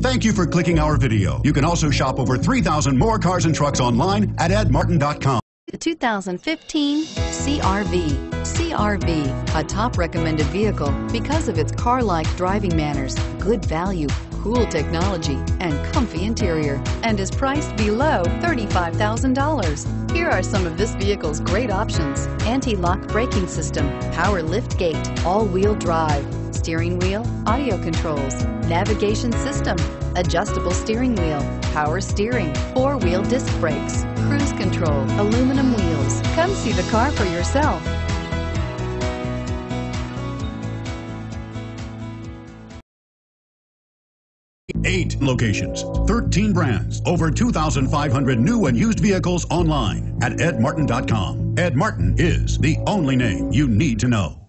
Thank you for clicking our video. You can also shop over 3,000 more cars and trucks online at edmartin.com. The 2015 CRV. CRV, a top recommended vehicle because of its car-like driving manners, good value, cool technology, and comfy interior, and is priced below $35,000. Here are some of this vehicle's great options. Anti-lock braking system, power lift gate, all-wheel drive, steering wheel, audio controls, navigation system, adjustable steering wheel, power steering, four-wheel disc brakes, cruise control, aluminum wheels. Come see the car for yourself. Eight locations, 13 brands, over 2,500 new and used vehicles online at edmartin.com. Ed Martin is the only name you need to know.